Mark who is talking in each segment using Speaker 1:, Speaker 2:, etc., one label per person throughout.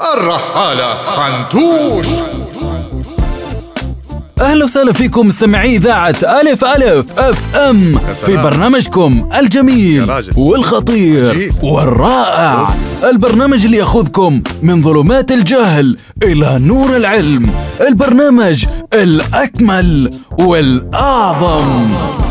Speaker 1: الرحالة حنتوش
Speaker 2: أهلا وسهلا فيكم مستمعي إذاعة ألف ألف أف أم في برنامجكم الجميل والخطير. والرائع. البرنامج اللي يأخذكم من ظلمات الجهل إلى نور العلم. البرنامج الأكمل والأعظم.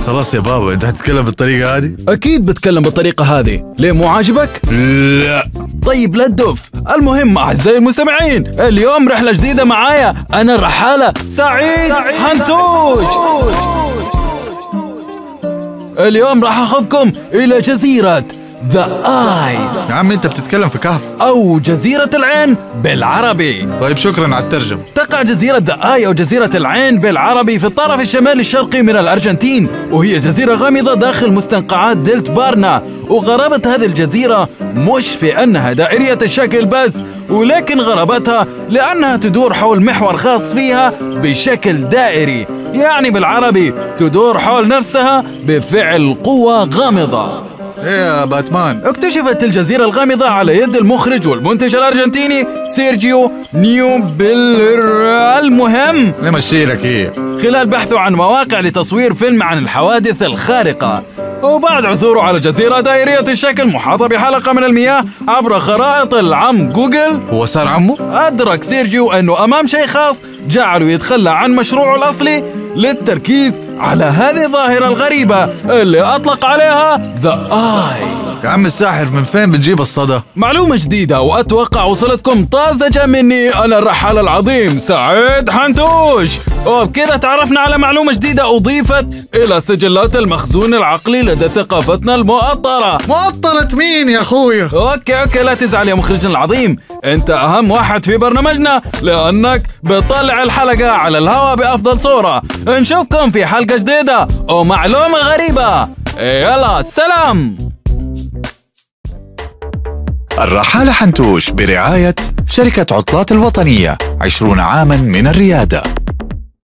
Speaker 1: خلاص يا بابا أنت هتتكلم بالطريقة هذه؟
Speaker 2: أكيد بتكلم بالطريقة هذه. ليه مو عاجبك؟
Speaker 1: لا.
Speaker 2: طيب لا تدف. المهم أعزائي المستمعين اليوم رحلة جديدة معايا. أنا الرحاله سعيد, حنتوش اليوم راح أخذكم إلى جزيرة ذا اي
Speaker 1: يا عم أنت بتتكلم في كهف.
Speaker 2: أو جزيرة العين بالعربي.
Speaker 1: طيب شكرا على الترجمة.
Speaker 2: تقع جزيرة ذا آي أو جزيرة العين بالعربي في الطرف الشمالي الشرقي من الأرجنتين وهي جزيرة غامضة داخل مستنقعات دلت بارنا. وغرابة هذه الجزيرة مش في أنها دائرية الشكل بس ولكن غرابتها لأنها تدور حول محور خاص فيها بشكل دائري. يعني بالعربي تدور حول نفسها بفعل قوة غامضة.
Speaker 1: إيه يا باتمان.
Speaker 2: اكتشفت الجزيرة الغامضة على يد المخرج والمنتج الأرجنتيني سيرجيو نيوبيلر المهم.
Speaker 1: مشيلك هي؟
Speaker 2: خلال بحثه عن مواقع لتصوير فيلم عن الحوادث الخارقة وبعد عثوره على جزيرة دائرية الشكل محاطة بحلقة من المياه عبر خرائط العم جوجل
Speaker 1: هو صار عمه؟
Speaker 2: أدرك سيرجيو أنه أمام شيء خاص جعله يتخلى عن مشروعه الأصلي للتركيز على هذه الظاهرة الغريبة اللي أطلق عليها The Eye
Speaker 1: يا عم الساحر من فين بتجيب الصدى؟
Speaker 2: معلومة جديدة وأتوقع وصلتكم طازجة مني أنا الرحالة العظيم سعيد حنتوش. وبكذا تعرفنا على معلومة جديدة أضيفت إلى سجلات المخزون العقلي لدى ثقافتنا المؤطرة.
Speaker 1: مؤطرة مين يا اخويا؟
Speaker 2: okay okay لا تزعل يا مخرجنا العظيم. أنت أهم واحد في برنامجنا لأنك بتطلع الحلقة على الهواء بأفضل صورة. نشوفكم في حلقة جديدة ومعلومة غريبة. يلا سلام.
Speaker 3: الرحالة حنتوش برعاية شركة عطلات الوطنية عشرون عاما من الريادة.